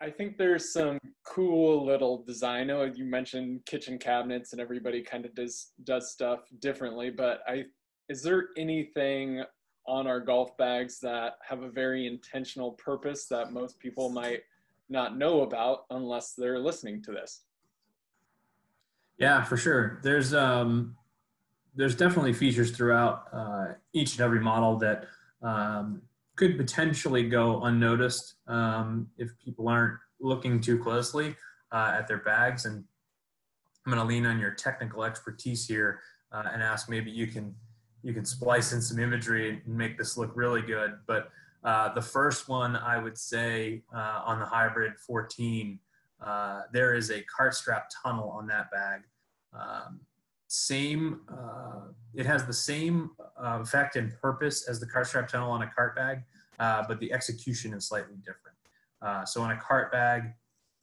I think there's some cool little design. Know you mentioned kitchen cabinets and everybody kind of does does stuff differently, but I is there anything on our golf bags that have a very intentional purpose that most people might not know about unless they're listening to this? Yeah, for sure. There's um there's definitely features throughout uh, each and every model that um, could potentially go unnoticed um, if people aren't looking too closely uh, at their bags. And I'm going to lean on your technical expertise here uh, and ask maybe you can you can splice in some imagery and make this look really good. But uh, the first one I would say uh, on the hybrid 14, uh, there is a cart strap tunnel on that bag. Um, same, uh, it has the same uh, effect and purpose as the cart strap tunnel on a cart bag, uh, but the execution is slightly different. Uh, so on a cart bag,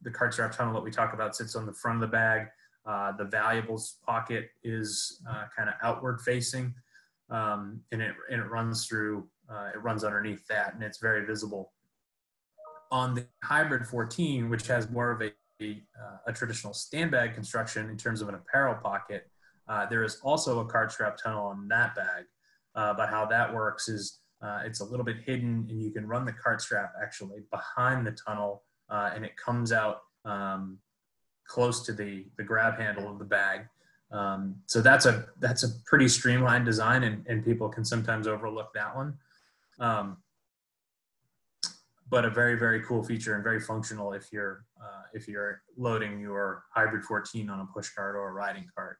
the cart strap tunnel that we talk about sits on the front of the bag. Uh, the valuables pocket is uh, kind of outward facing, um, and it and it runs through, it runs underneath that, and it's very visible. On the hybrid 14, which has more of a a, a traditional stand bag construction in terms of an apparel pocket, uh, there is also a cart strap tunnel on that bag. Uh, but how that works is uh, it's a little bit hidden and you can run the cart strap actually behind the tunnel uh, and it comes out um, close to the, the grab handle of the bag. Um, so that's a, that's a pretty streamlined design and, and people can sometimes overlook that one. Um, but a very, very cool feature and very functional if you're, uh, if you're loading your hybrid 14 on a push cart or a riding cart.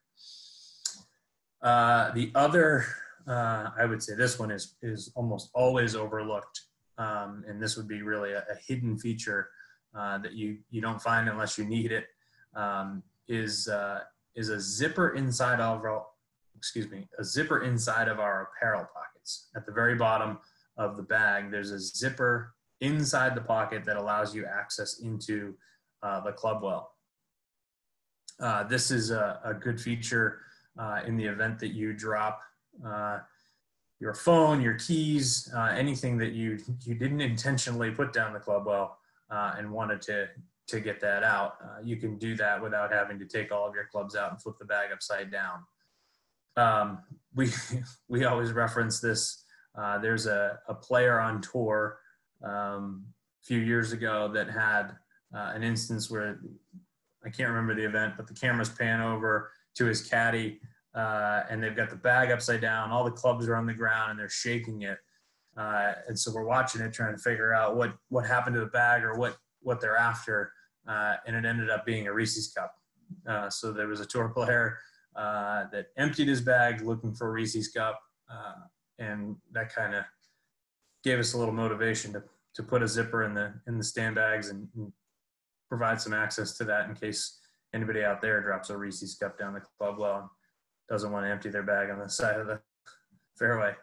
Uh, the other, uh, I would say this one is, is almost always overlooked. Um, and this would be really a, a hidden feature uh, that you, you don't find unless you need it. Um, is uh, is a zipper inside of our, excuse me, a zipper inside of our apparel pockets. At the very bottom of the bag, there's a zipper inside the pocket that allows you access into uh, the club well. Uh, this is a, a, good feature uh, in the event that you drop uh, your phone, your keys, uh, anything that you you didn't intentionally put down the club well uh, and wanted to to get that out. Uh, you can do that without having to take all of your clubs out and flip the bag upside down. Um, we we always reference this. Uh, there's a, a player on tour um, a few years ago that had an instance where I can't remember the event, but the cameras pan over to his caddy, uh, and they've got the bag upside down. All the clubs are on the ground, and they're shaking it. Uh, and so we're watching it, trying to figure out what what happened to the bag or what what they're after. Uh, and it ended up being a Reese's cup. Uh, so there was a tour player uh, that emptied his bag looking for Reese's cup, uh, and that kind of gave us a little motivation to to put a zipper in the in the stand bags and, and provide some access to that in case anybody out there drops a Reese's cup down the club well doesn't want to empty their bag on the side of the fairway.